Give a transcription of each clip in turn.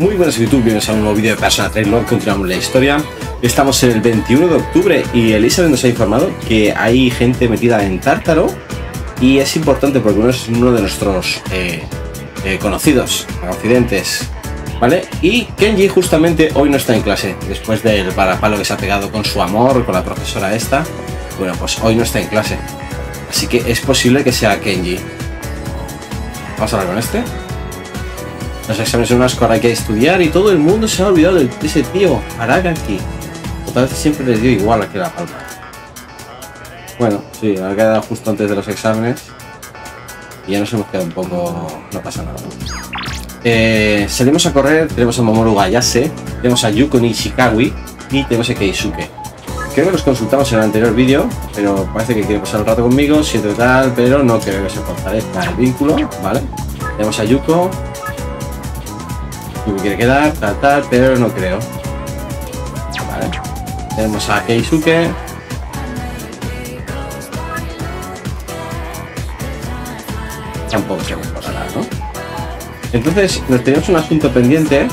Muy buenas YouTube, bienvenidos a un nuevo vídeo de Persona Trailor, continuamos la historia. Estamos en el 21 de octubre y Elizabeth nos ha informado que hay gente metida en Tártaro y es importante porque es uno de nuestros eh, eh, conocidos, confidentes, ¿vale? Y Kenji justamente hoy no está en clase, después del parapalo que se ha pegado con su amor, con la profesora esta, bueno, pues hoy no está en clase. Así que es posible que sea Kenji. Vamos a hablar con este. Los exámenes son unas cosas hay que estudiar y todo el mundo se ha olvidado de ese tío, Aragaki. Otra vez siempre les dio igual a que la palma. Bueno, sí, ha quedado justo antes de los exámenes. Y ya nos hemos quedado un poco... no pasa nada. Eh, salimos a correr, tenemos a Mamoru Gayase, tenemos a Yuko Nishikawi y tenemos a Keisuke. Creo que los consultamos en el anterior vídeo, pero parece que quiere pasar un rato conmigo, siento tal, pero no creo que se fortalezca el vínculo, ¿vale? Tenemos a Yuko, quiere quedar, tal, tal, pero no creo. Tenemos a Keisuke. Tampoco se nada, ¿no? Entonces, nos teníamos un asunto pendiente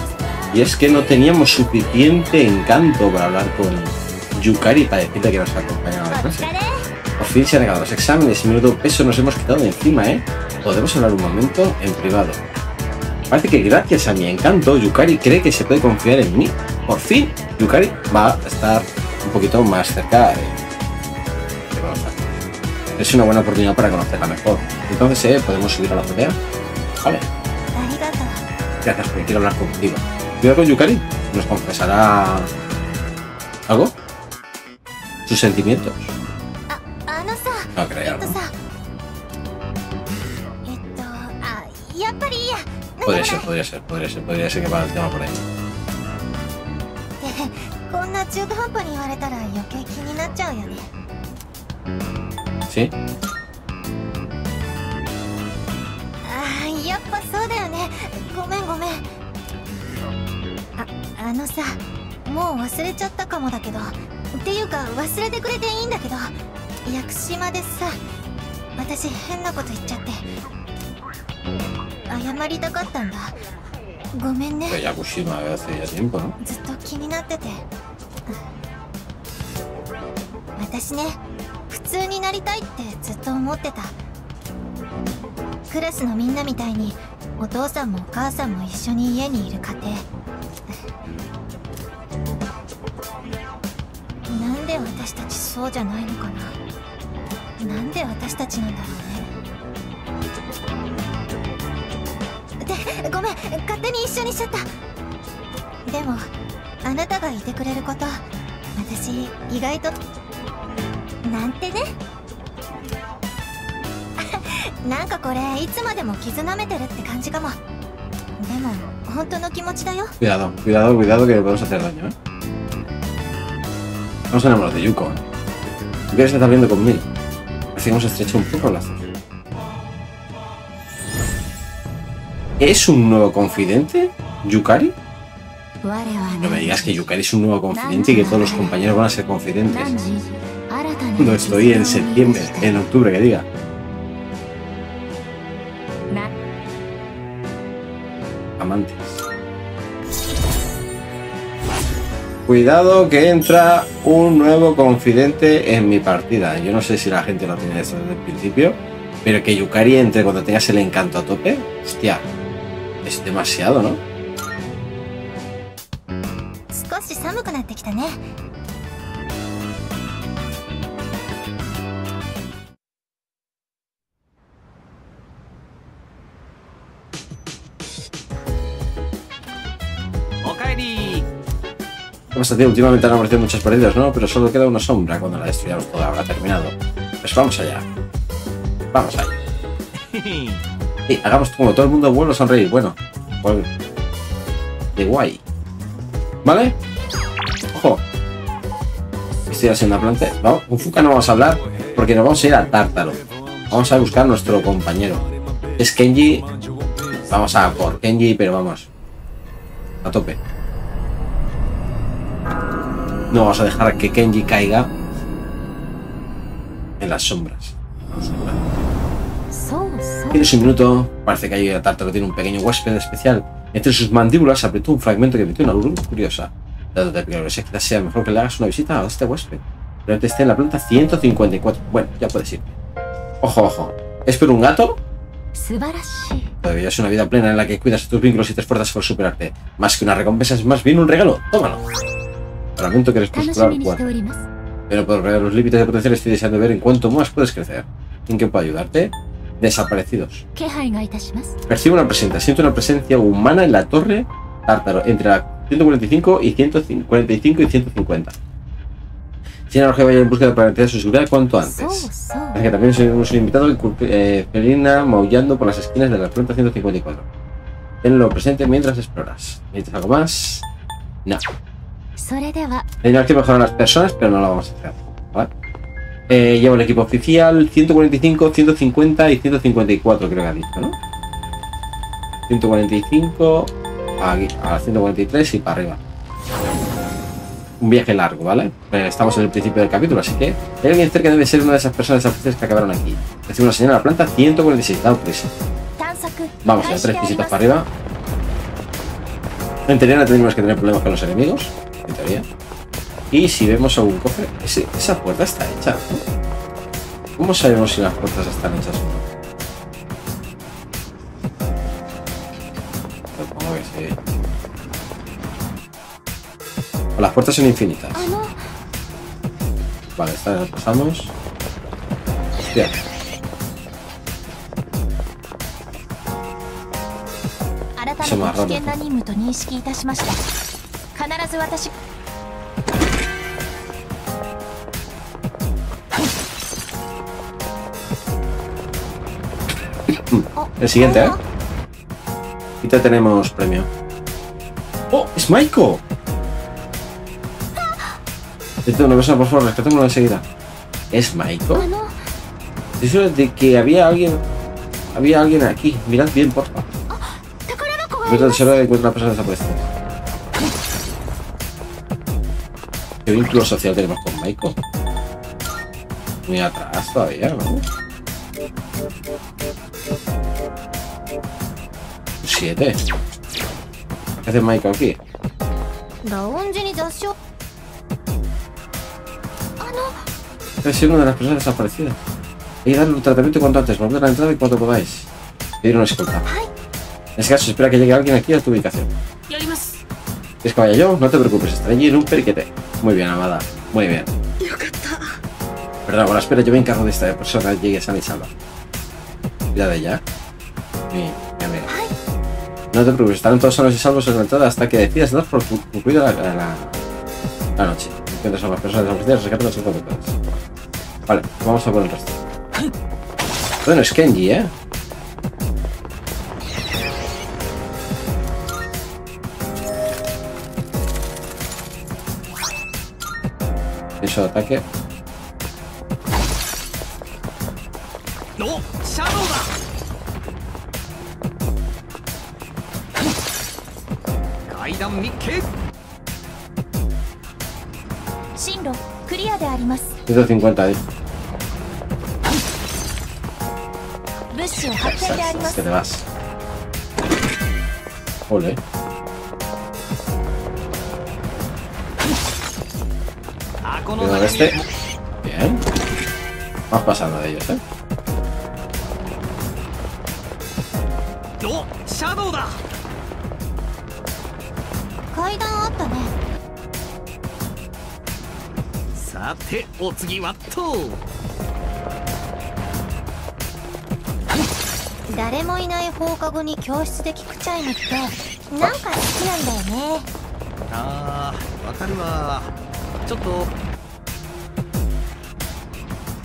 y es que no teníamos suficiente encanto para hablar con Yukari para decirle que nos acompañaba a la clase. Por fin se han acabado los exámenes y menudo peso nos hemos quitado de encima, ¿eh? Podemos hablar un momento en privado. Parece que gracias a mi encanto, Yukari cree que se puede confiar en mí. Por fin, Yukari va a estar un poquito más cerca de, de Es una buena oportunidad para conocerla mejor. Entonces, eh, podemos subir a la azotea. Vale. Gracias, porque quiero hablar contigo. Cuidado con Yukari. Nos confesará algo. Sus sentimientos. No creo. ¿no? Podría ser, podría ser, podría ser, podría ser que va el tema por ahí. こんな中途半端に言われたら余計気になっちゃうよね。¿Sí? あーやっぱそうだよねごめんごめんああのさもう忘れちゃったかもだけど。っていうか忘れてくれていいんだけど。屋久島でさ私変なこと言っちゃって謝りたかったんだ。ごめんね.ずっと気になってて。私ね普通になりたいってずっと思ってた。クラスのみんなみたいにお父さんもお母さんも一緒に家にいる家庭。なんで私たちそうじゃないのかな。なんで私たちなんだろうねでごめん勝手に一緒にしちゃったでもあなたがいてくれること私意外となんてねなんかこれいつまでも絆めてるって感じかもでも本当の気持ちだよ Cuidado, cuidado, cuidado que le podemos hacer daño, ¿eh? Vamos a enamorar de Yuko, ¿eh? ¿Tú quieres estar viendo conmigo? Así que hemos estrecho un poco lazos. ¿Es un nuevo confidente? ¿Yukari? No me digas que Yukari es un nuevo confidente y que todos los compañeros van a ser confidentes. No estoy en septiembre, en octubre, que diga. Amantes. Cuidado que entra un nuevo confidente en mi partida. Yo no sé si la gente lo tiene desde el principio, pero que Yukari entre cuando tengas el encanto a tope, hostia, es demasiado, ¿no? Últimamente han aparecido muchas paredes, ¿no? Pero solo queda una sombra. Cuando la destruyamos toda habrá terminado. Pues vamos allá. Vamos allá. Hagamos como todo el mundo a sonreír. Bueno, pues... De guay. ¿Vale? Ojo. Estoy haciendo plante. No, con Fuka no vamos a hablar porque nos vamos a ir a Tártaro. Vamos a buscar a nuestro compañero. Es Kenji. Vamos a por Kenji, pero vamos. A tope. No vamos a dejar que Kenji caiga en las sombras. Tiene su minuto, parece que hay una tarta que tiene un pequeño huésped especial. Entre sus mandíbulas apretó un fragmento que emitió una luz curiosa. Dado de que quizás sea mejor que le hagas una visita a este huésped. Pero esté en la planta 154. Bueno, ya puedes irte. Ojo, ojo. ¿Es por un gato? Todavía es una vida plena en la que cuidas tus vínculos y te esfuerzas por superarte. Más que una recompensa es más bien un regalo. Tómalo. Lamento que eres postular Pero por los límites de potencial estoy deseando ver en cuánto más puedes crecer. ¿En qué puedo ayudarte? desaparecidos. Percibo una presencia, siento una presencia humana en la torre tártaro, entre la 145 y 145 y 150. Tiene que vaya en busca de garantizar su seguridad cuanto antes. Así que también soy un invitado que eh, felina maullando por las esquinas de la planta 154. Tenlo presente mientras exploras. ¿Necesitas algo más? No. Tenemos que mejorar las personas, pero no lo vamos a hacer. Eh, lleva el equipo oficial 145, 150 y 154 creo que ha dicho, ¿no? 145 aquí, a 143 y para arriba. Un viaje largo, ¿vale? Eh, estamos en el principio del capítulo, así que hay alguien cerca debe ser una de esas personas oficiales que acabaron aquí. Recibe una señal a la planta 146, da prisa. Vamos, ya tres visitas para arriba. En teoría no tendríamos que tener problemas con los enemigos, en teoría. Y si vemos algún cofre, esa puerta está hecha. ¿Cómo sabemos si las puertas están hechas o no? Supongo que sí. Las puertas son infinitas. Vale, esta las pasamos. Hostia. Eso más. El siguiente, ¿eh? Y te tenemos premio. ¡Oh! ¡Es Maiko! Esto una persona, por favor, rescatémoslo enseguida. ¿Es Maiko? Estoy de que había alguien. Había alguien aquí. Mirad bien, por favor. Encuentra tesoro de encuentra una persona desaparecida. ¿Qué vínculo social tenemos con Maiko? Muy atrás todavía, ¿no? 7. ¿Qué hace Mike aquí? Está siendo una de las personas desaparecidas. Hay que darle un tratamiento cuanto antes. Volver a la entrada y cuando podáis. Pedir una escolta. En ese caso, espera que llegue alguien aquí a tu ubicación. ¿Es que vaya yo? No te preocupes, estaré allí en un periquete. Muy bien, amada. Muy bien. Perdón, bueno, espera, yo me encargo de esta persona. Llegue sana y salva. Cuida de ella. Bien. No te preocupes, estarán todos sanos y salvos en la entrada hasta que decidas dar por concluida la, la, la, noche. Encuentras a las personas desaparecidas, rescátalas en cuanto puedas. Vale, vamos a por el resto. Bueno, es Kenji, ¿eh? Eso de ataque. 150 de estos. Es que te vas. Ole. Cuidado este. Bien. Vamos pasando de ellos, ¿eh? さてお次はと誰もいない放課後に教室で聞くチャイムってなんか好きなんだよね。あーわかるわ。ちょっと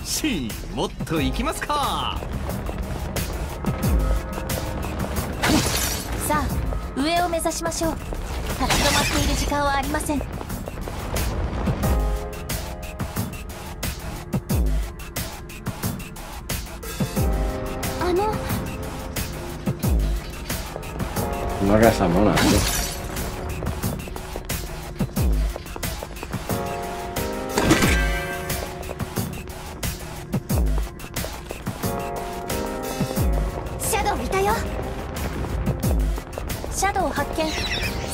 しもっと行きますか。さあ上を目指しましょう。立ち止まっている時間はありません Maga esa mona, tío. シャドウ発見。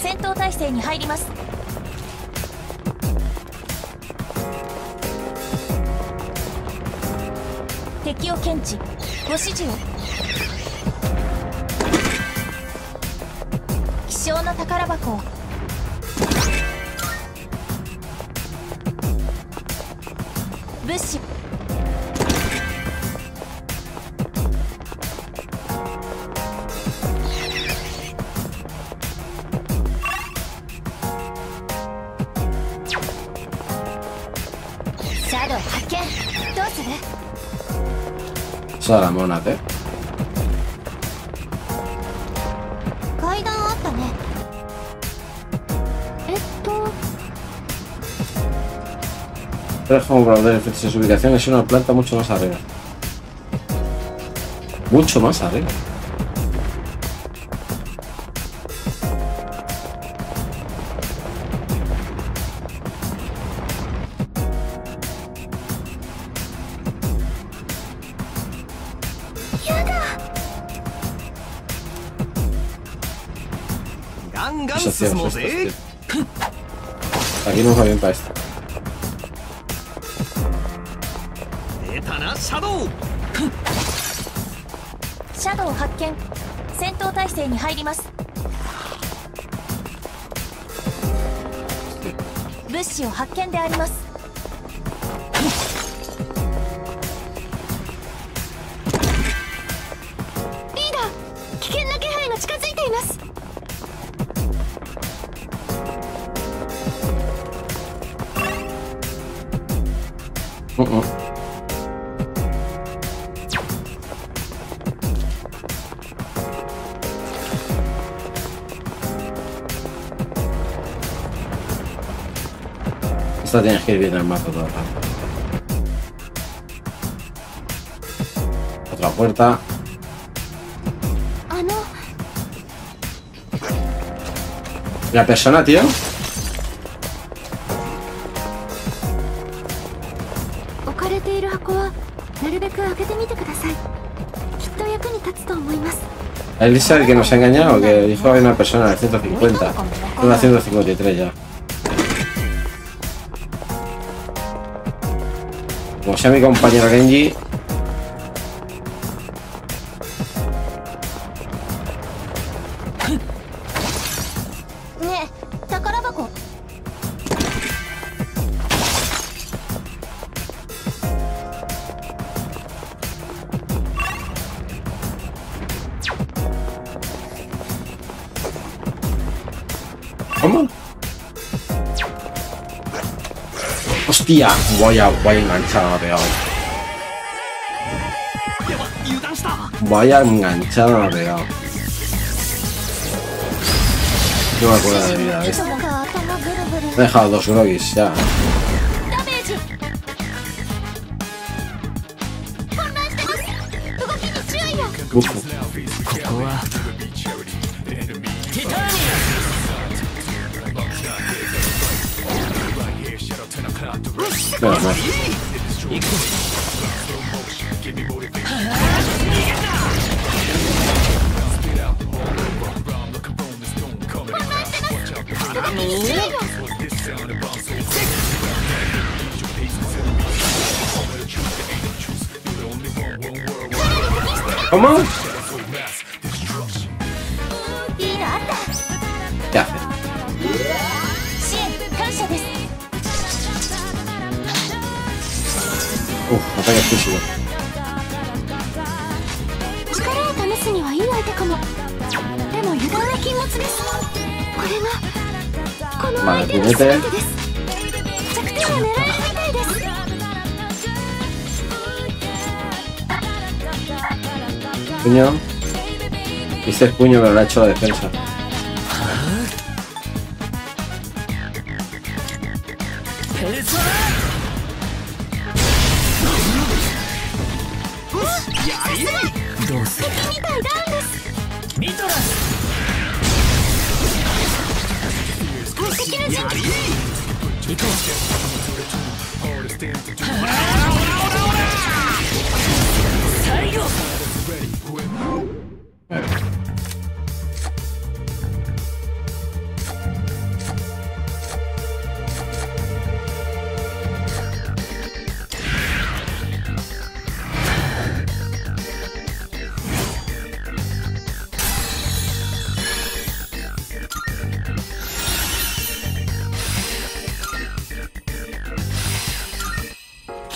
戦闘態勢に入ります。敵を検知。ご指示を。箱。物資シャドウ発見。どうする？Esa es la mona, ¿eh? 階 Pero como para efectos de su ubicación es una planta mucho más arriba. Mucho más arriba. シャドウ発見。戦闘態勢に入ります。物資を発見であります Esto tienes que ir viendo el mapa todo el rato. Otra puerta. La persona, tío. ¿El es el que nos ha engañado? Que dijo que hay una persona de 150. Una 153 ya. Sea mi compañero Genji. ¿ Hostia, vaya, vaya enganchada me ha pegado. やば油断した Vaya enganchada me ha pegado. No me acuerdo de vida, ¿ves? なんか頭ブルブル Me he dejado dos groggies ya. ダメージ混乱してます動きに注意を Uf, menos mal. ア行くぞ かやしまう力を試すにはいい相手かもでも油断は禁物ですこれがこの相手の全てです弱点を狙えるみたいです Puño, este puño, me lo ha hecho la defensa.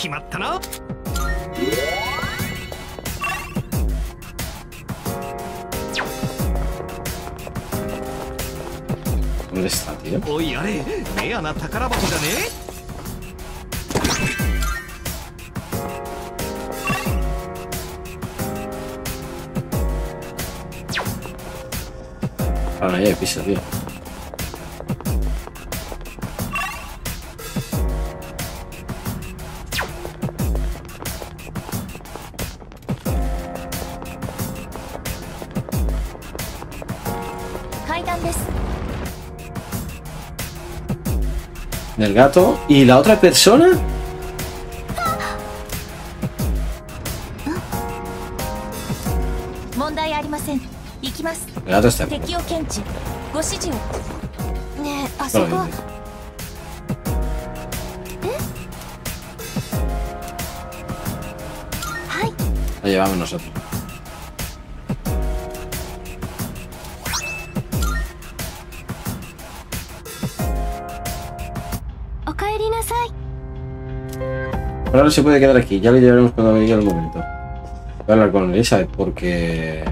決まったな。おいあれレアな宝箱じゃね？えあら、や、el gato. ¿Y la otra persona? El gato está. Bueno, la llevamos nosotros. Ahora se puede quedar aquí, ya lo llevaremos cuando llegue el momento. Voy a hablar con Elizabeth porque...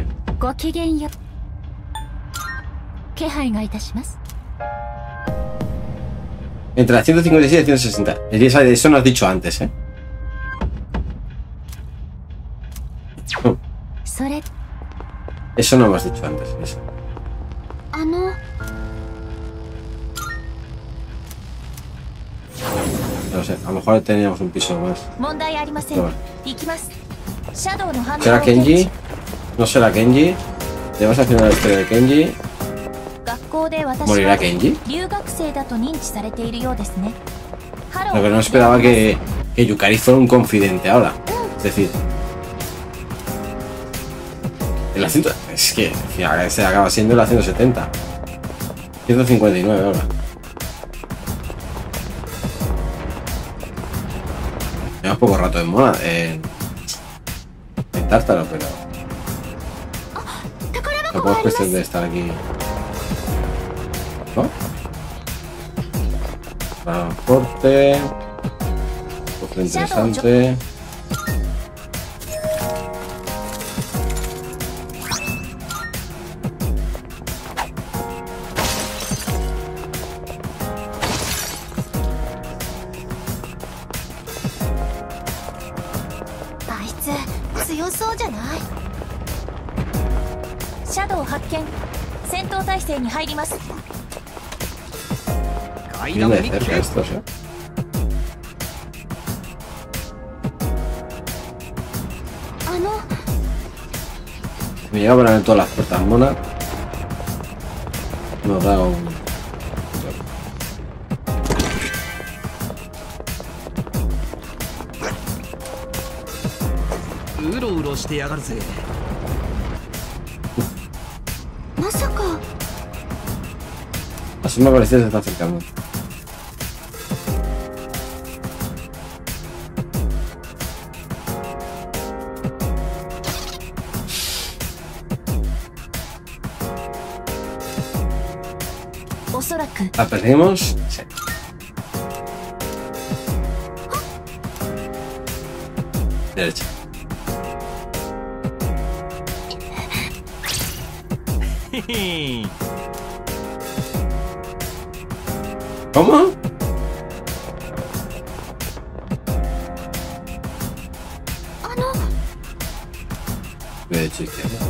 Entre las 156 y las 160. Elizabeth, eso no has dicho antes, ¿eh? Eso no lo has dicho antes, eso. mejor teníamos un piso más. ¿Será Kenji? ¿No será Kenji? Te vas a hacer una historia de Kenji. ¿Morirá Kenji? Lo que no esperaba que, que Yukari fuera un confidente ahora. Es decir, el acento. Es que, que se acaba siendo el 170. 159 ahora. Poco rato en moda, en, en Tártaro, pero... No puedo de estar aquí. ¿No? Transporte. Pues interesante. todas las puertas monas. Nos da un... Así me parece que se está acercando. Aprendemos. Sí. Derecha. ¿Cómo? Ah, Derecha, izquierda.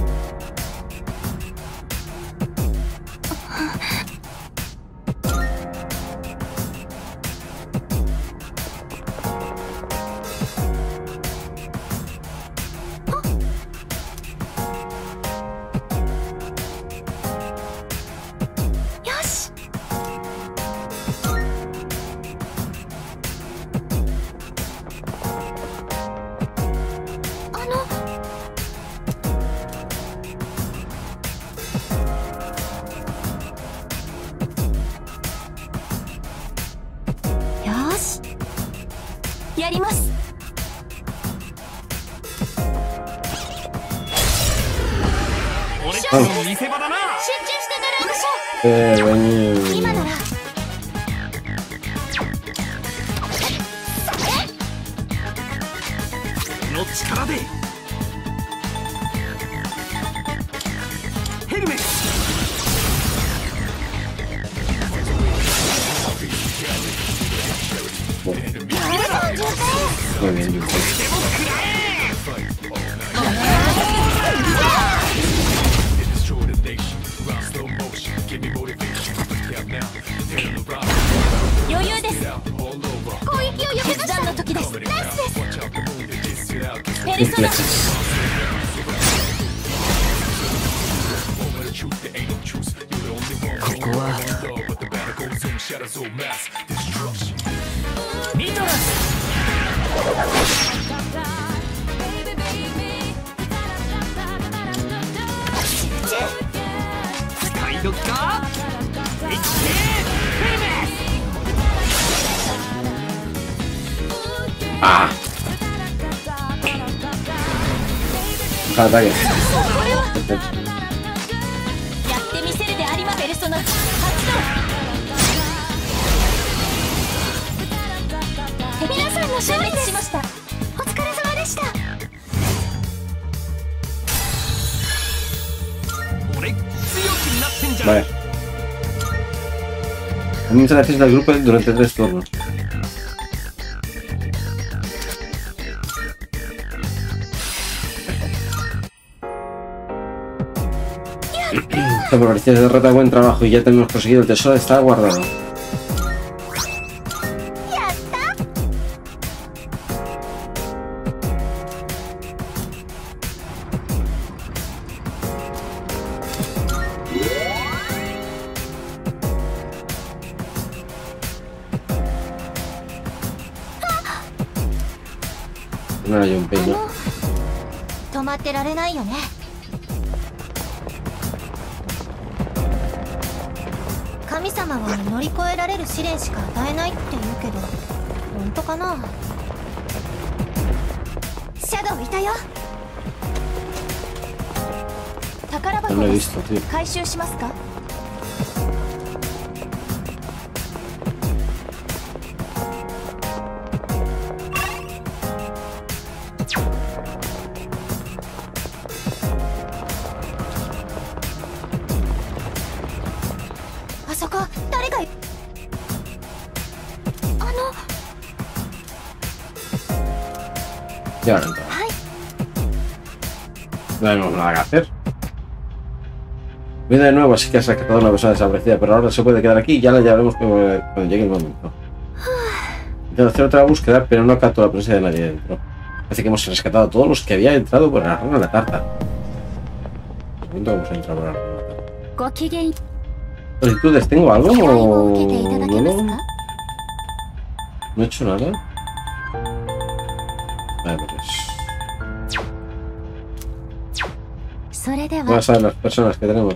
はミトラス使い時か一気ヘルメッ勝利しましたお疲れ様でしたト俺強気になってんじゃん Vale. Comienza la fiesta del grupo durante tres turnos. Esta progresión de derrota, buen trabajo y ya tenemos conseguido el tesoro, está guardado. しますかあそこ誰がいあの Ya ahora entonces. はい No tenemos nada que hacer. Viene de nuevo, así que has rescatado a una persona desaparecida, pero ahora se puede quedar aquí y ya la llevaremos cuando llegue el momento. Intento hacer otra búsqueda, pero no capto la presencia de nadie dentro. Parece que hemos rescatado a todos los que había entrado por la rana de la tarta. Vamos a entrar por la rana la tarta? ¿Solicitudes? ¿Tengo algo o no, no? ¿No he hecho nada? Vale, pues... Vamos a ver las personas que tenemos.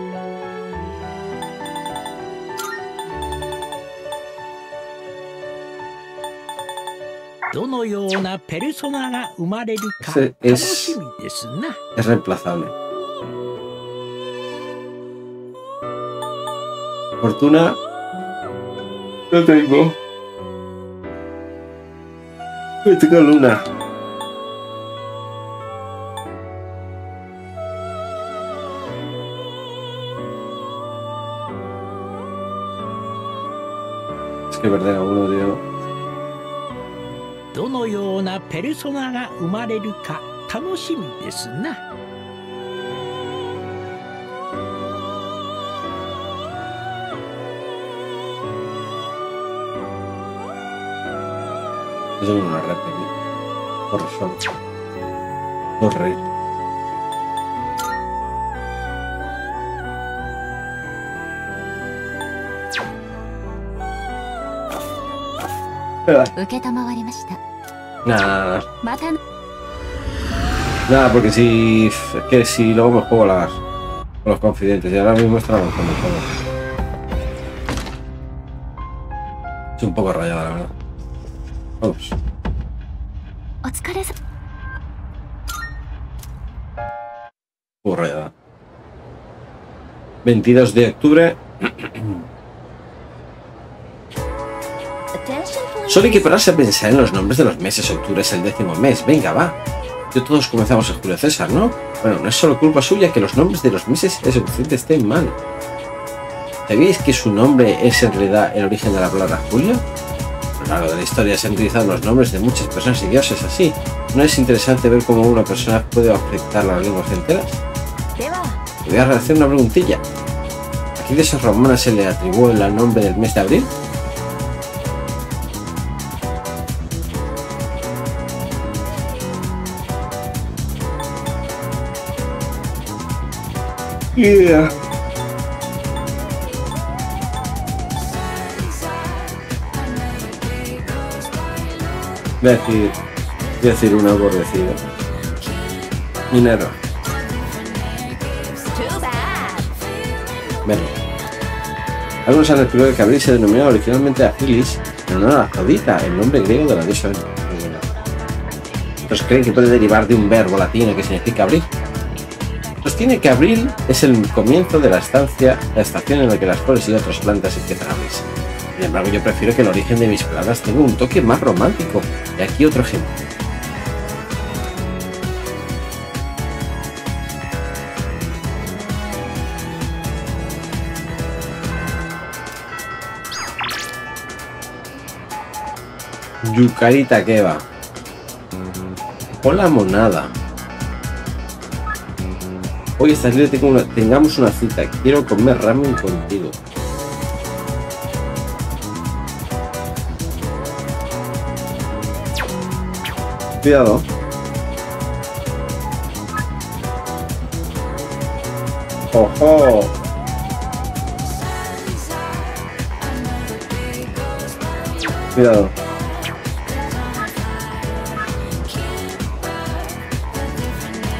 どのようなペルソナが生まれるか Ese 楽 es- しみですな。 Es reemplazable. Fortuna. No tengo. No tengo luna. Es que perder alguno, tío. どのようなペルソナが生まれるか楽しみですな。Yo tengo una rata, ¿eh? Por sol. Por rey. Nada. Nada, porque si. Es que si luego me juego las. Los confidentes. Y ahora mismo estamos con el juego. Estoy un poco rayada, la verdad. Vamos. Un poco rayada. 22 de octubre Solo hay que pararse a pensar en los nombres de los meses. Octubre es el décimo mes. Venga, va. Yo todos comenzamos en Julio César, ¿no? Bueno, no es solo culpa suya que los nombres de los meses es suficiente estén mal. ¿Sabíais que su nombre es en realidad el origen de la palabra Julio? A lo largo de la historia se han utilizado los nombres de muchas personas y dioses así. ¿No es interesante ver cómo una persona puede afectar a las lenguas enteras? Te voy a hacer una preguntilla. ¿A qué dioses romanas se le atribuye el nombre del mes de abril? Yeah. Voy a decir, voy a decir una por decido. Minero. Bueno. Algunos han explicado que Abril se denominaba originalmente Aprilis en honor a Afrodita, el nombre griego de la diosa. Otros creen que puede derivar de un verbo latino que significa abrir. Sostiene que abril es el comienzo de la estancia, la estación en la que las flores y otras plantas a abrirse. Sin embargo, yo prefiero que el origen de mis palabras tenga un toque más romántico. Y aquí otro ejemplo. Yucarita que va. Hola monada. Hoy tarde tengo tengamos una cita. Quiero comer ramen contigo. Cuidado. ¡Ojo! Cuidado.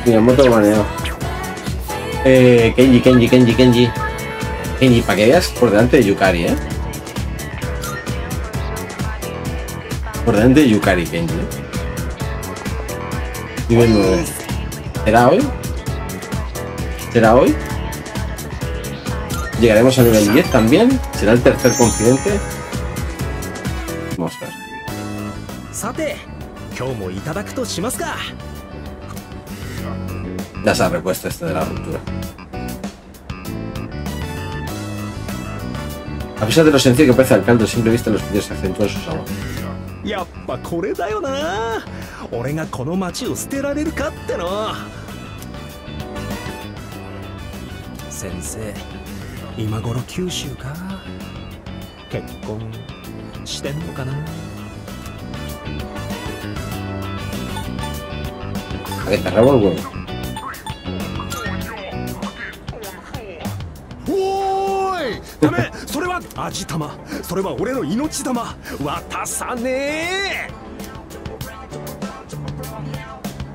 Miyamoto baneado. Eh, Kenji, Kenji, Kenji, Kenji. Kenji, para que veas por delante de Yukari, ¿eh? Por delante de Yukari, Kenji. ¿eh? Nivel 9. ¿Será hoy? ¿Será hoy? ¿Llegaremos a nivel 10 también? ¿Será el tercer confidente? Vamos a ver se ha repuesto este de la ruptura. A pesar de lo sencillo que parece el caldo, siempre viste los vídeos acentúan su sabor. やっぱこれだよな俺がこの町を捨てられるかっての先生今頃九州か結婚してんのかな A que te rabo el huevo. ダメ。それは味玉。それは俺の命玉。渡さねえ。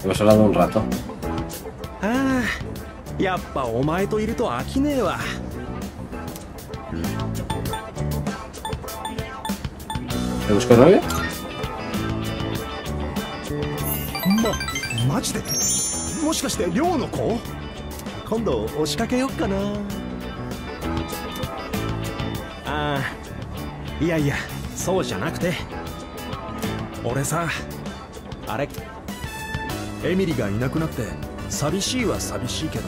Hemos hablado un rato. ああやっぱお前といると飽きねえわ。¿Te busco novia? まマジで？もしかして寮の子？今度押しかけよっかないやいやそうじゃなくて。俺さあれエミリがいなくなって寂しいは寂しいけど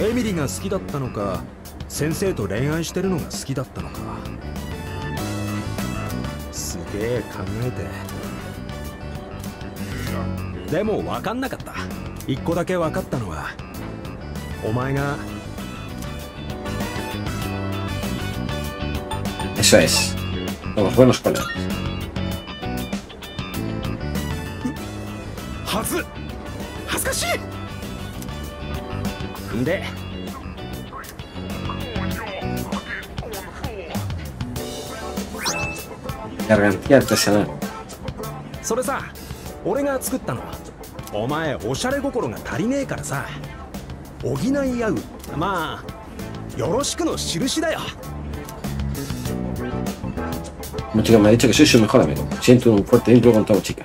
俺エミリが好きだったのか先生と恋愛してるのが好きだったのかすげえ考えて。でも分かんなかった。一個だけ分かったのはお前が 6. Vamos, buenos con él. De... それさ俺が作ったのはお前おしゃれ心が足りねえからさ補い合うまあよろしくの印だよ Ma chica me ha dicho que sois su mejor amigo. Siento un fuerte vínculo con toda chica.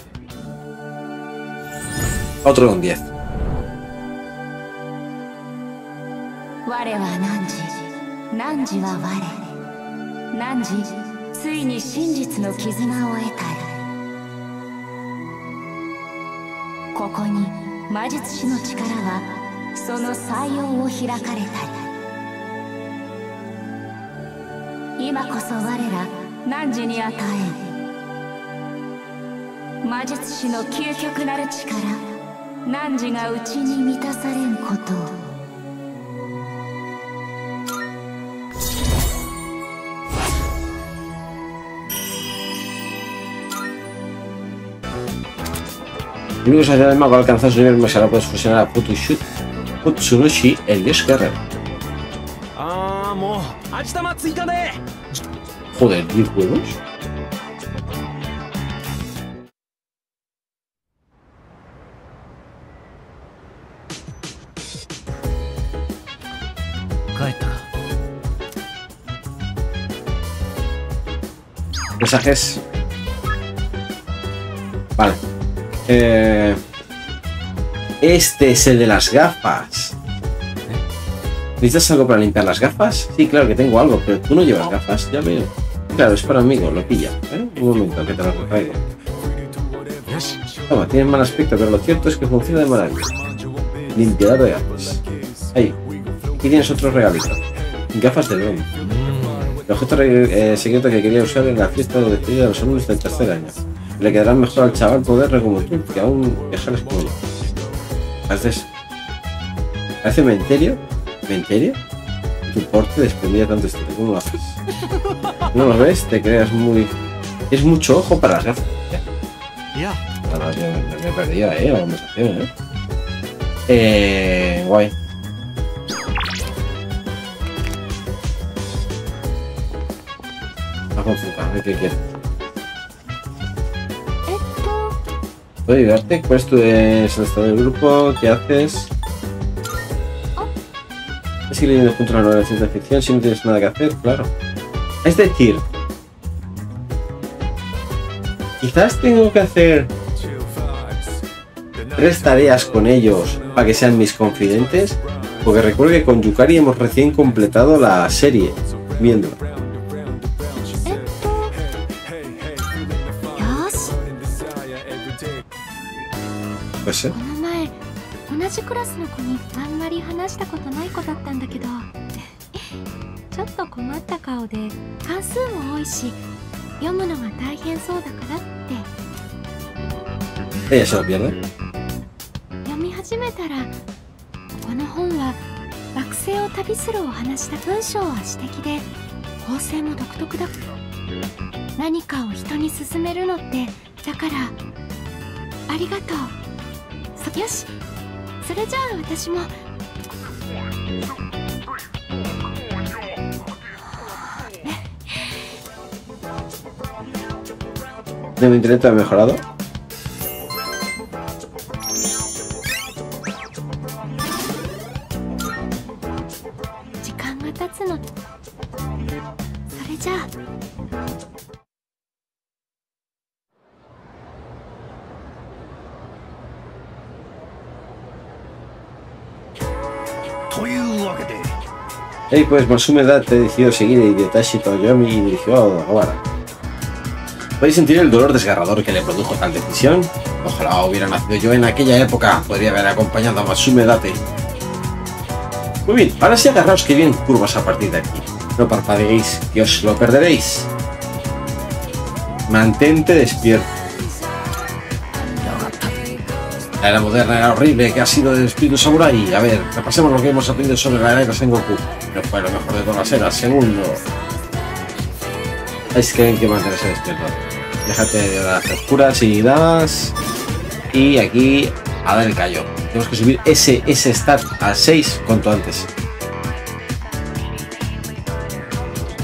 Otro con 10. 今こそ我ら汝に与えん魔術師の究極なる力汝が内に満たされんことを El único saciar del mago al alcanzar su nivel más ahora puedes fusionar a Futsushi, Futsunushi, el dios guerrero. ああもう味玉追加で Joder, ¿10 juegos? Mensajes. Vale. Eh, este es el de las gafas. ¿Eh? ¿Necesitas algo para limpiar las gafas? Sí, claro que tengo algo, pero tú no llevas gafas, ya veo. Claro, es para amigo, lo pilla. ¿eh? Un momento, que te lo traigo. Toma, tiene mal aspecto, pero lo cierto es que funciona de maravilla. Limpiador de gafas. Ahí. Aquí tienes otro regalito. Gafas de león. El objeto eh, secreto que quería usar en la fiesta de despedida de los alumnos del tercer año. Le quedará mejor al chaval poder como tú, que aún viajarás como yo. Haces. ¿Hace menterio? ¿Menterio? Tu porte desprendía tanto estilo. ¿Cómo lo haces? ¿No los ves? Te creas muy... Es mucho ojo para las gafas. Ya. Me, perdía, eh, la conversación, eh. Eh... Guay. Va con Fuka, ¿qué quieres? ¿Puedo ayudarte? ¿Cuál es tu estado del grupo? ¿Qué haces? Oh. Sigue leyendo junto a la nueva ciencia ficción si no tienes nada que hacer, claro. Es decir, quizás tengo que hacer tres tareas con ellos para que sean mis confidentes, porque recuerdo que con Yukari hemos recién completado la serie, viendo. Pues, ¿eh? 困った顔で関数も多いし読むのが大変そうだからって。ella. 読み始めたらこの本は惑星を旅するお話だ文章は詩的で構成も独特だ。何かを人に勧めるのってだからありがとう。そよしそれじゃあ私も ¿Tengo internet ha mejorado? Hey, pues Masume Date decidió seguir a Hidetashi Toyomi y dirigió a Odawara. ¿Podéis sentir el dolor desgarrador que le produjo tal decisión? Ojalá hubiera nacido yo en aquella época. Podría haber acompañado a Masume Date. Muy bien, ahora sí agarraos que bien curvas a partir de aquí. No parpadeéis, que os lo perderéis. Mantente despierto. La era moderna era horrible, que ha sido el espíritu samurai. A ver, repasemos lo que hemos aprendido sobre la era de Sengoku. No fue lo mejor de todas las eras. Segundo, es que hay que mantenerse despierto. Déjate de las oscuras y damas. Y aquí a dar el callo. Tenemos que subir ese, ese stat a 6 cuanto antes.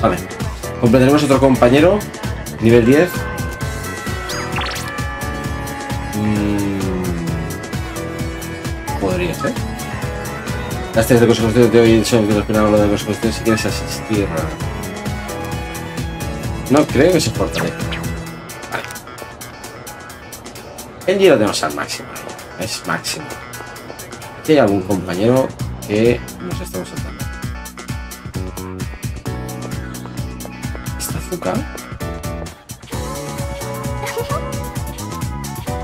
Vale. Completaremos otro compañero. Nivel 10. Mm, podría ser. Las tres de consecución de hoy son de los primeros de consecución si quieres asistir. No creo que se fortalezca. El giro lo tenemos al máximo. Es máximo. Aquí hay algún compañero que nos estamos saltando. ¿Está azúcar?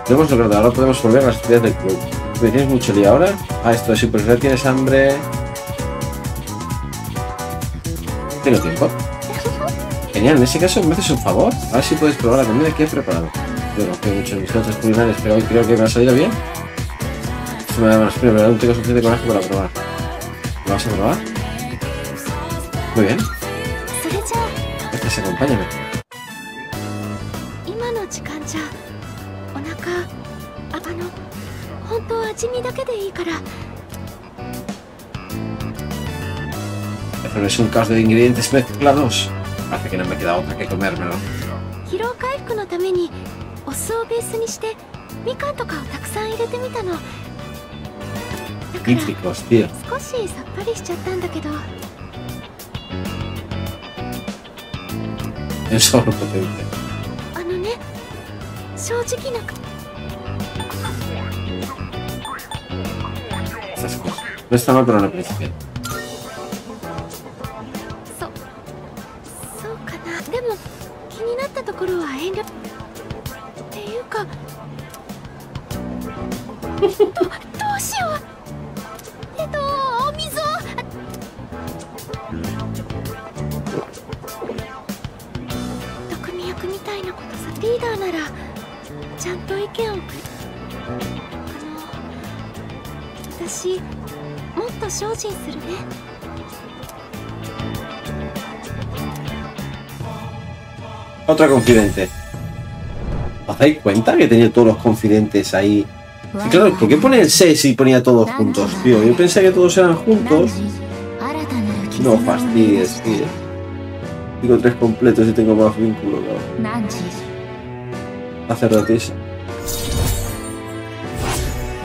Lo hemos logrado, ahora podemos volver a las actividades del club. ¿Me tienes mucho día ahora? Ah, esto es super tienes hambre. Tengo tiempo. Genial, en ese caso me haces un favor. A ver si puedes probar la comida que he preparado. Yo no creo mucho en mis notas culinarias, pero hoy creo que me ha salido bien. Se me da más frío, primero, no tengo suficiente coraje para probar. ¿Lo vas a probar? Muy bien. Este es acompáñame. Pero es un caos de ingredientes mezclados. Hace que no me queda otra que comérmelo. お酢をベースにしてみかんとかをたくさん入れてみたのだから.少しさっぱりしちゃったんだけど.あのね正直な Estas cosas. No otra confidente. ¿Os dais cuenta que tenía todos los confidentes ahí? Claro, ¿por qué pone el C si ponía todos juntos, tío? Yo pensé que todos eran juntos. No fastidies, tío. Tengo tres completos y tengo más vínculo, cabrón. Hace ratis.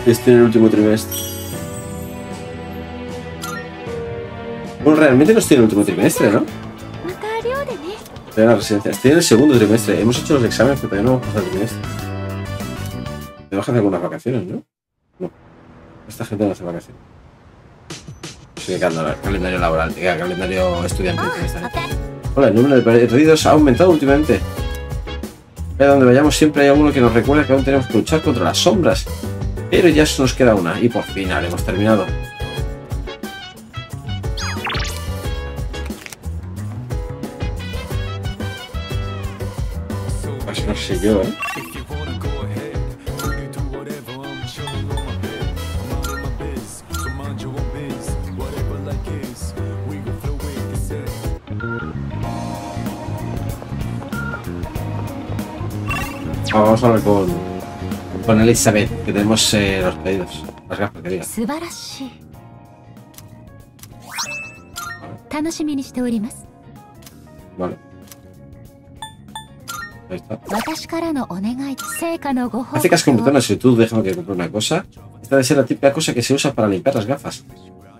Estoy en el último trimestre. Bueno, realmente no estoy en el último trimestre, ¿no? de. Estoy en el segundo trimestre. Hemos hecho los exámenes, pero todavía no hemos pasado el trimestre. Te bajan algunas vacaciones, ¿no? No. Esta gente no hace vacaciones. Sigue quedando calendario laboral, queda calendario estudiante. Hola, el número de perdidos ha aumentado últimamente. Allá donde vayamos siempre hay alguno que nos recuerda que aún tenemos que luchar contra las sombras. Pero ya nos queda una y por fin haremos terminado. sé yo, ¿eh? Ah, Vamos a hablar con, con Elizabeth, que tenemos eh, los pedidos. Las gafas que diga. 素晴らしい楽しみにしております Vale. Ahí está. Así que has completado una solicitud, déjame que compre una cosa. Esta debe ser la típica cosa que se usa para limpiar las gafas.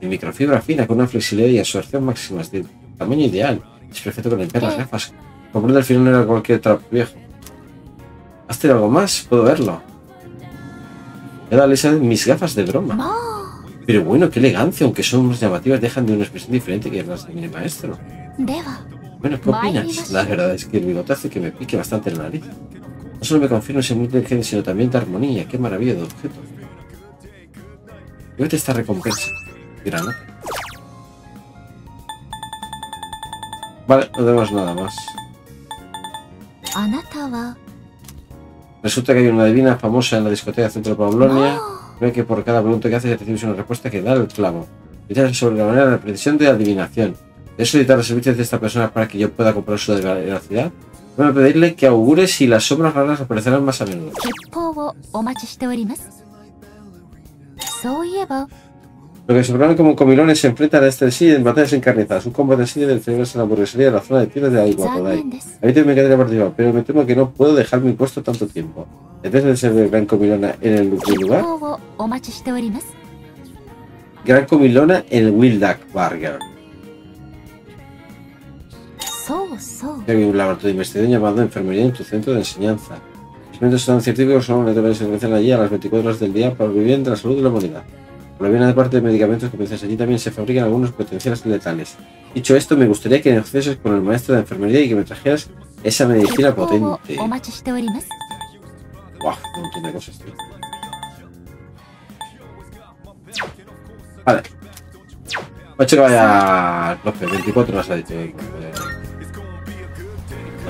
De microfibra fina con una flexibilidad y absorción máximas de tamaño ideal. Es perfecto para limpiar las gafas. Comprende al final no era cualquier trapo viejo. ¿Has tenido algo más? Puedo verlo. Era mis gafas de broma. Pero bueno, qué elegancia, aunque son más llamativas, dejan de una expresión diferente que las de mi maestro. Deba. Buenas propinas. La verdad es que el bigotazo que me pique bastante la nariz. No solo me confirma ser muy inteligente, sino también de armonía. Qué maravilla de objeto. Llévate esta recompensa. Grano. Vale, no tenemos nada más. Resulta que hay una divina famosa en la discoteca Centro de Pablonia. Ve que por cada pregunta que haces recibes una respuesta que da el clavo. Ella sobre la manera de la precisión de adivinación. ¿He solicitado los servicios de esta persona para que yo pueda comprar su veracidad? Voy a pedirle que augure si las sombras raras aparecerán más a menudo. Lo que se conoce como comilones se enfrentan a este sí en batallas encarnizadas. Un combate así de celebrarse en la hamburguesería de la zona de pieles de Aiguapodai. A mí también me quedaría participar, pero me temo que no puedo dejar mi puesto tanto tiempo. Entonces de ser de gran comilona en el lugar. Gran comilona en el Wildak Burger. Hay un laboratorio de investigación llamado Enfermería en tu centro de enseñanza. Los métodos científicos son una tarea de allí a las 24 horas del día para vivir bien de la salud de la humanidad. Por bien, aparte de medicamentos que piensas allí, también se fabrican algunos potenciales letales. Dicho esto, me gustaría que negociases con el maestro de enfermería y que me trajeras esa medicina potente. Guau, un montón de cosas, tío. Vale. Ocho que vaya. 24 horas ha dicho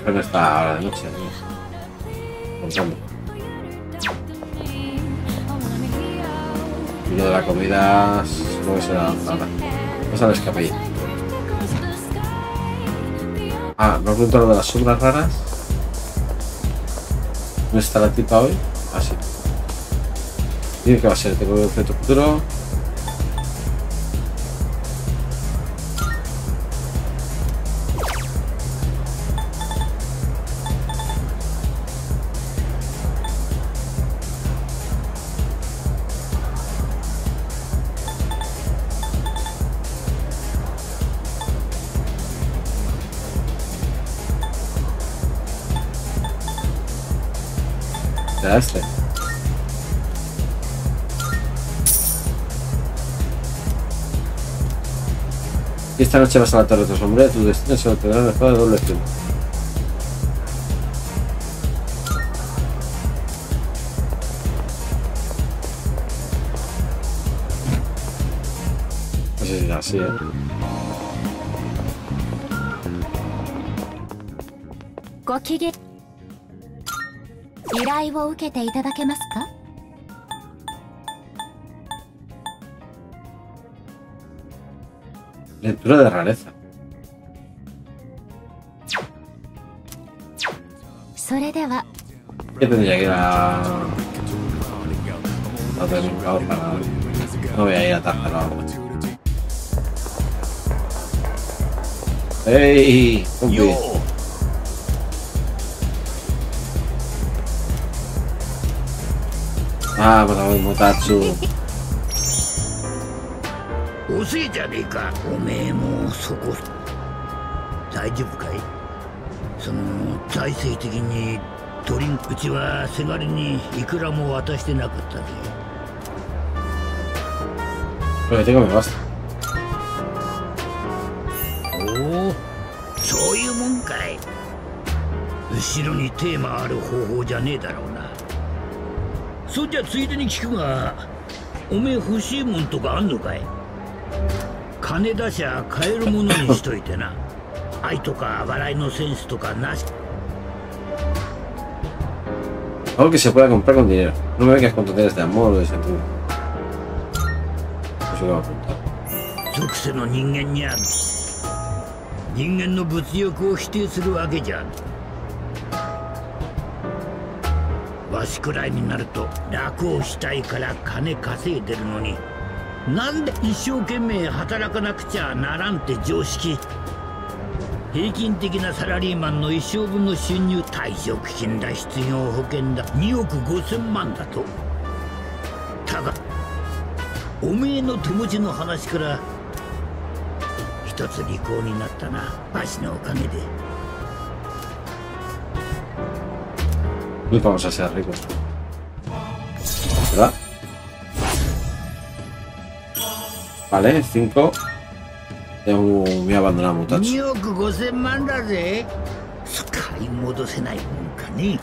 que- que- Apenas está ahora de noche. Y lo de la comida, supongo que será ahora. Vamos al escape. Ah, me pregunto lo de las sombras raras. ¿Dónde está la tipa hoy? Ah, sí. Qué va a ser. Tengo el efecto futuro. Y esta noche vas a la torre de tu sombría, tu destino se obtendrá una espada de doble filo. No sé si es así, ¿eh? ご機嫌依頼を受けていただけますか Lectura de rareza. ¿Qué tendría que ir a... No tengo un. No voy a ir a Tártaro ¡Ey! Ah, pues por favor, Mutatsu. 遅いじゃねえか。おめえもそこ。大丈夫かい？その財政的にドリンクうちはせがれにいくらも渡してなかったぜ。おそういうもんかい。後ろにテーマある方法じゃねえだろうな。そんじゃついでに聞くがおめえ欲しいもんとかあんのかい？金出しゃ買えるものにしといてな愛とか笑いのセンスとかなし Algo que se pueda comprar con dinero. No me vengas con tonterías de amor o de sentido. Eso lo voy a apuntar. 属性の人間にある人間の物欲を否定するわけじゃんわしくらいになると楽をしたいから金稼いでるのになんで一生懸命働かなくちゃならんって常識？平均的なサラリーマンの一生分の収入退職金だ失業保険だ2億5千万だと。ただおめえの手持ちの話から一つ利口になったなわしのおかげで。Uy, vamos a ser rico. Vale, 5. Tengo mi abandonado Mutachu. 2億5千万だぜ使い戻せないもんかね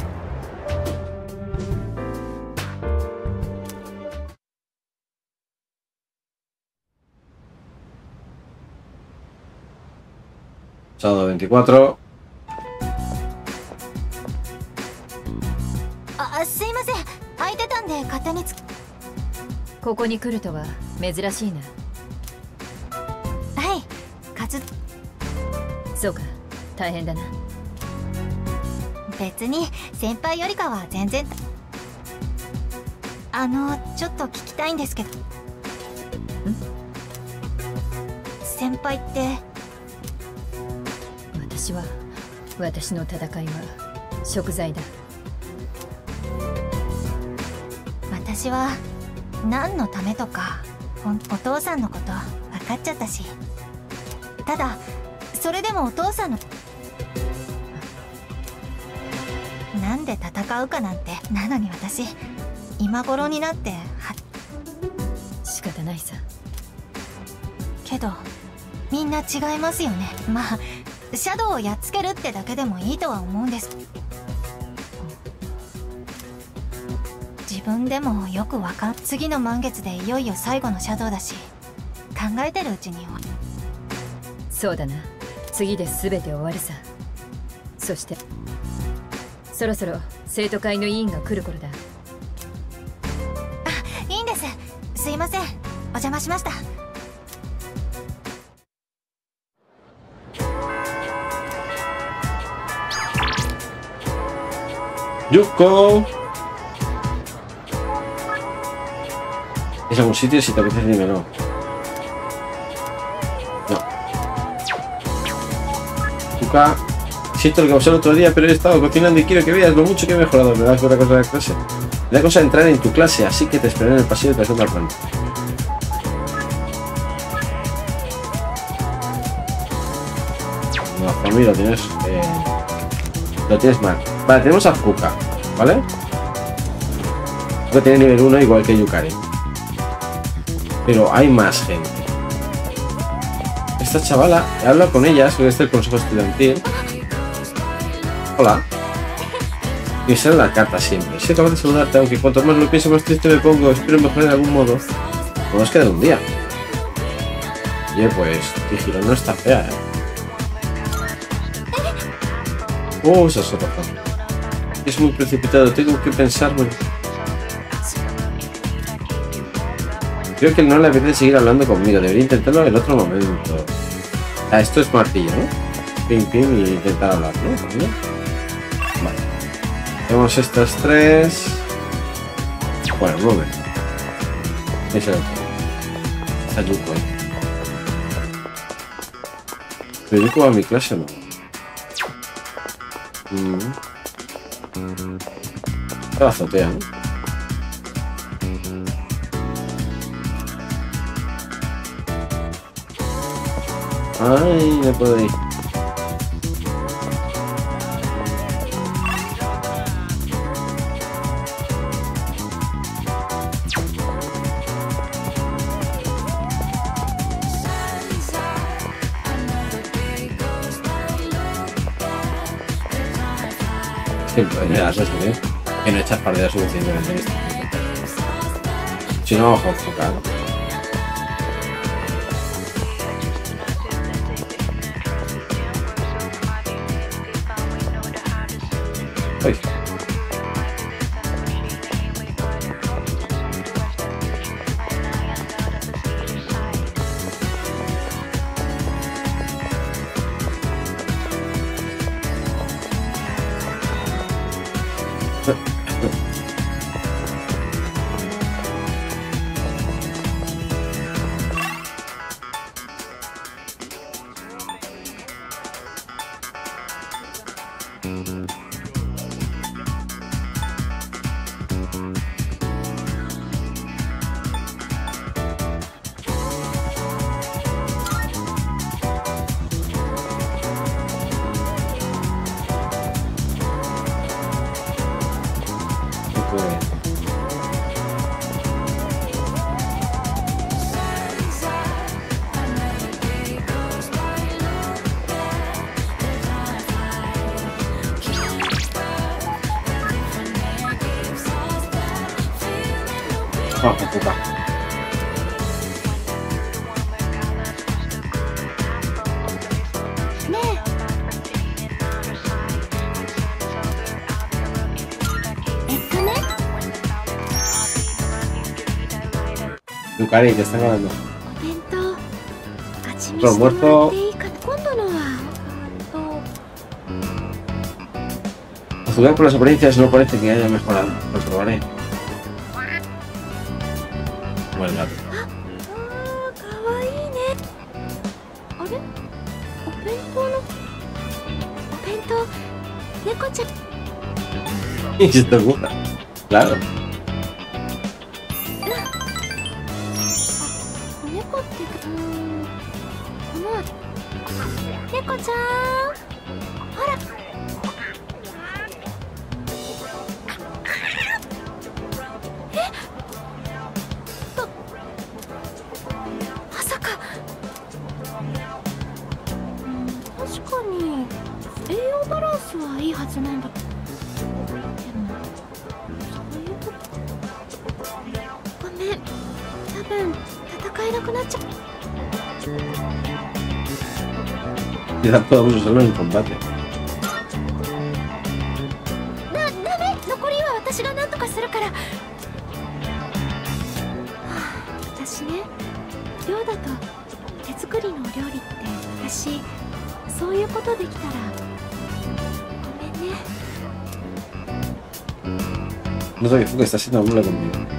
Sábado 24. あすいません空いてたんで勝手につここに来るとは珍しいなそうか。大変だな。別に先輩よりかは全然。あのちょっと聞きたいんですけど。先輩って？私は私の戦いは食材だ。私は何のためとかお父さんのこと分かっちゃったし。ただそれでもお父さんのなんで戦うかなんて。なのに私今頃になっては仕方ないさ。けどみんな違いますよね。まあシャドウをやっつけるってだけでもいいとは思うんです。自分でもよくわかん次の満月でいよいよ最後のシャドウだし考えてるうちにそうだな。次で全て終わるさそしてそろそろ生徒会の委員が来る頃だいいんですすいませんお邪魔しました Yuko. ¿Es algún sitio? Si te apetece, dímelo. Siento lo que pasó el otro día, pero he estado cocinando y quiero que veas lo mucho que he mejorado. ¿Me das otra cosa de la clase? Me da cosa entrar en tu clase, así que te esperaré en el pasillo de tercera planta. No, para mí lo tienes... Eh, lo tienes mal. Vale, tenemos a Fuka, ¿vale? Fuka tiene nivel 1 igual que Yukari. Pero hay más gente. Esta chavala, he hablado con ella sobre este el consejo estudiantil. Hola. Y sale la carta siempre. Soy capaz de saludarte, aunque cuanto más lo pienso, más triste me pongo. Espero mejorar de algún modo. Podemos quedar un día. Oye, pues, Tijiro no está fea, ¿eh? Oh, esa es cosa. Es muy precipitado, tengo que pensármelo. Creo que no le apetece seguir hablando conmigo, debería intentarlo en otro momento. Ah, esto es martillo, ¿no? Pim, pim y intentar hablar, ¿no? ¿Vale? Tenemos estas tres. Bueno. Ese es el otro. Yuko, ¿eh? ¿Pero Yuko va a mi clase no? Mm. La azotea, ¿no? Ay, no puedo ir. Siempre me das eso. Que no echas partidas suficientemente. Si no, ojo, enfocado. Ah, pues puta. Lucari, ya están ganando. Pero muerto. A jugar por las apariencias no parece que haya mejorado. Lo probaré. Y se te gusta. Claro. らごめんね No sé qué fue que está haciendo amable conmigo.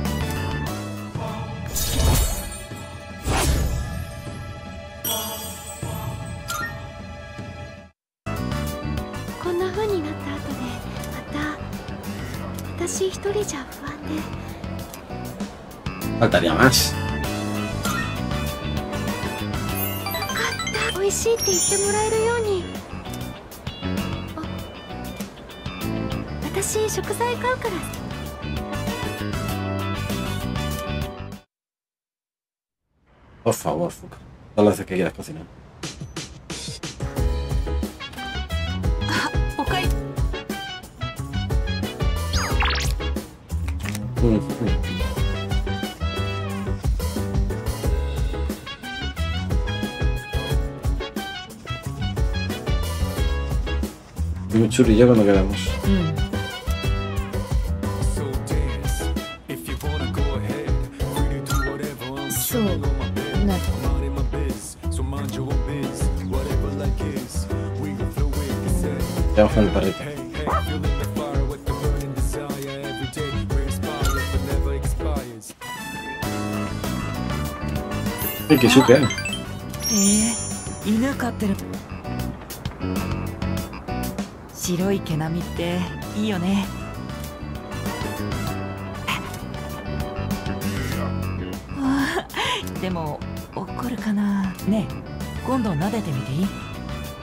私一人じゃ不安で。当たりまし買った。美味しいって言ってもらえるように。私食材買うから。por favor por favor solo sé que quieras cocinar like is we gon' flow with the set Ya vamos con el perrito. Súper. えー、犬飼ってる。白い毛並みっていいよね。でも怒るかな。ねえ今度撫でてみていい？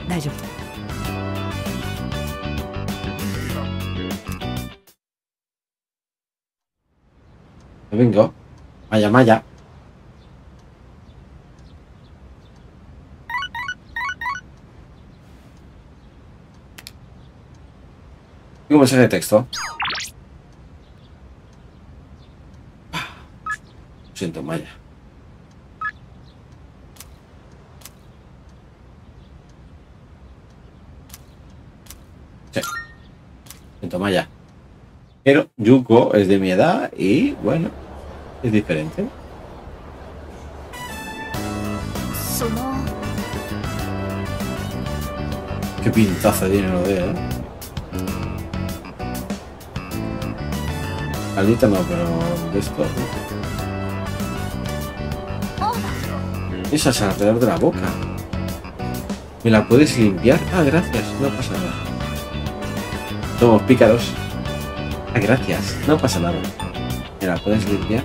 大丈夫。vengo. Un mensaje de texto. Lo siento, Maya. Sí. Lo siento, Maya. Pero Yuko es de mi edad y bueno, es diferente. Qué pintaza tiene lo de él. ¿eh? Caldita no, pero de esto. Esa es alrededor de la boca. ¿Me la puedes limpiar? Ah, gracias, no pasa nada. Somos pícaros. Ah, gracias, no pasa nada. ¿Me la puedes limpiar?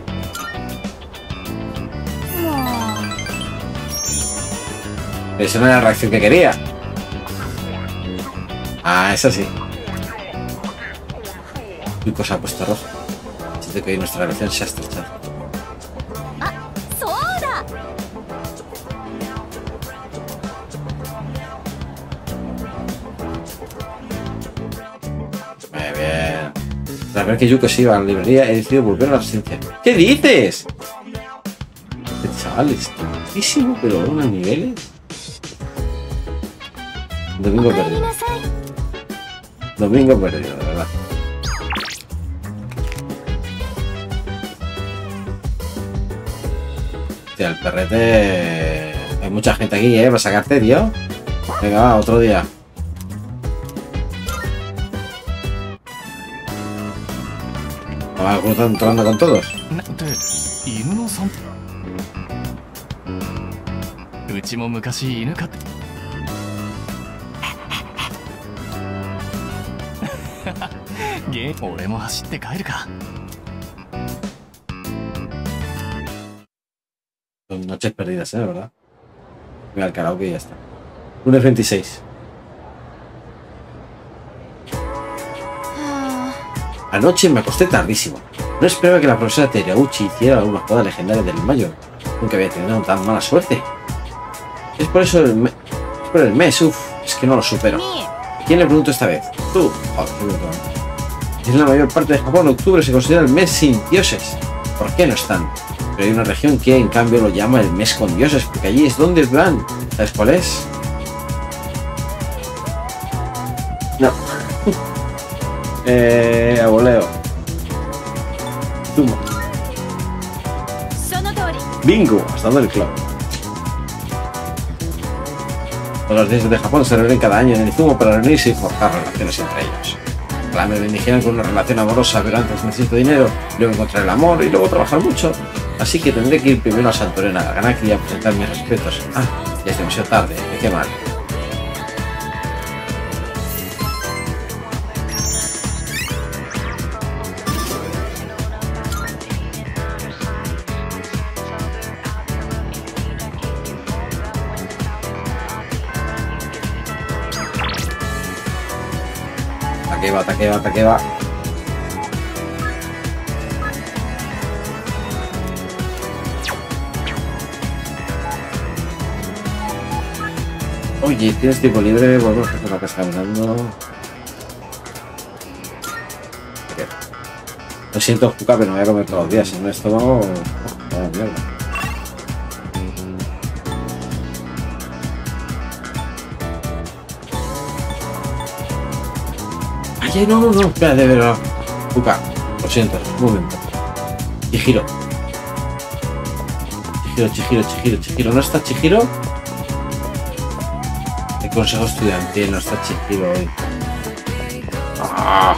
Esa no era la reacción que quería. Ah, esa sí. Y cosa puesto rojo hace que nuestra relación sea estrechada. Muy bien. Pues Tras ver que Yuko se iba a la librería, he decidido volver a la residencia. ¿Qué dices? Este chaval es tontísimo, pero a unos niveles. Domingo perdido. Domingo perdido. Perrete. Hay mucha gente aquí, ¿eh? Para sacarte, tío. Venga, va, otro día. Va entrando con todos. noches perdidas, ¿eh? ¿Verdad? Voy al karaoke y ya está. Lunes 26. Ah. Anoche me acosté tardísimo. No esperaba que la profesora Terauchi hiciera algunas jugadas legendarias del mayo. Nunca había tenido tan mala suerte. Es por eso el, me es por el mes, uff, es que no lo supero. ¿Quién le pregunto esta vez? Tú. Joder, en ¿eh? la mayor parte de Japón, octubre se considera el mes sin dioses. ¿Por qué no están? Pero hay una región que en cambio lo llama el mes con dioses, porque allí es donde van. ¿Sabes cuál es? No. eh, aboleo. Sumo. Bingo, hasta el clavo. Todos los dioses de Japón se reúnen cada año en el Zumo para reunirse y forjar relaciones entre ellos. Clame alienígena con una relación amorosa, pero antes necesito dinero, luego encontrar el amor y luego trabajar mucho. Así que tendré que ir primero a Santorena, a Ganaki a presentar mis respetos. Ah, ya es demasiado tarde, me qué mal. Ataque va, ataque va, ataque va. Oye, ¿tienes tiempo libre? Volvemos a la casa caminando. Lo siento, Juca, pero me voy a comer todos los días. En un estómago. Oh, oh, mierda. Ay, no, no, no. Espera, de verdad. Juca, lo siento, un momento. Chihiro. Chihiro, Chihiro, Chihiro, Chihiro. ¿No está Chihiro? Consejo estudiantil no está Chihiro hoy. Ah.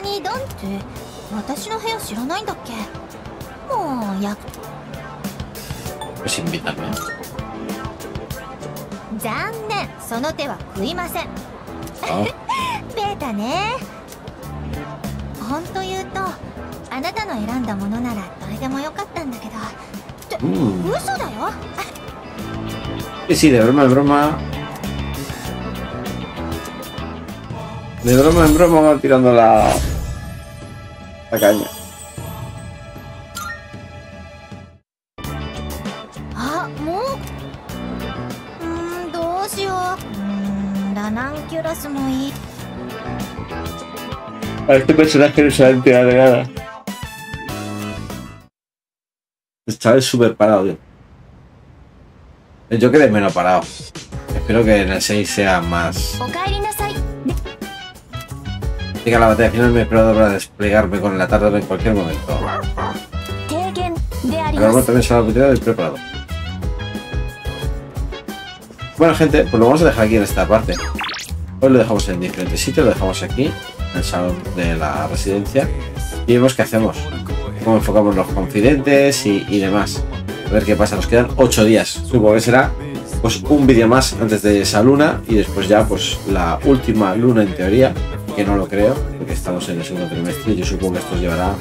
にドンって私の部屋知らないんだっけ？もうや.残念その手は食いません Ah, ペータね本当言うとあなたの選んだものならどれでもよかったんだけどって、Mm. 嘘だよ Sí, sí, de broma en broma. De broma en broma va tirando la. la caña. あもううーんどうしよううーんラナンキュラスもいい A este personaje no se va a enterar de nada. El chaval es súper parado, tío. Yo quedé menos parado. Espero que en el 6 sea más. Llega la batalla final, me he preparado para desplegarme con la tarde en cualquier momento. Ahora también se la oportunidad preparado. Bueno gente, pues lo vamos a dejar aquí en esta parte. Hoy lo dejamos en diferentes sitios, lo dejamos aquí, en el salón de la residencia, y vemos qué hacemos, cómo enfocamos los confidentes y, demás. A ver qué pasa, nos quedan 8 días, supongo que será pues un vídeo más antes de esa luna y después ya pues la última luna en teoría que no lo creo, porque estamos en el segundo trimestre. Yo supongo que esto llevará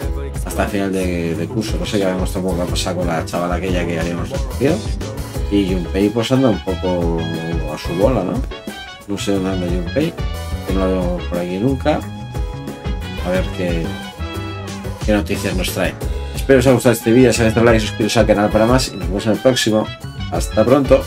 hasta el final de, curso. No sé, ya vemos tampoco qué va a pasar con la chavala aquella que habíamos recogido. Y Junpei pues anda un poco a su bola, ¿no? No sé dónde anda Junpei, que no lo veo por aquí nunca. A ver qué, qué noticias nos trae. Espero que os haya gustado este vídeo, si habéis like, suscribiros al canal para más y nos vemos en el próximo. Hasta pronto.